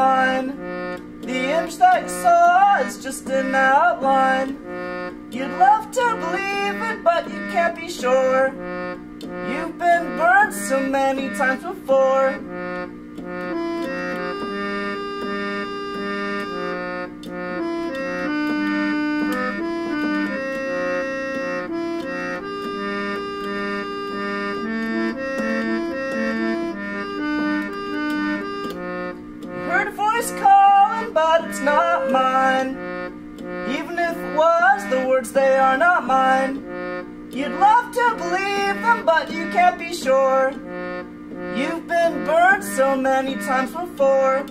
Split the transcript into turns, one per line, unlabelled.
mine. The you saw is just an outline. You'd love to believe it, but you can't be sure. You've been burned so many times before. It's not mine. Even if it was, the words they are not mine. You'd love to believe them, but you can't be sure. You've been burned so many times before.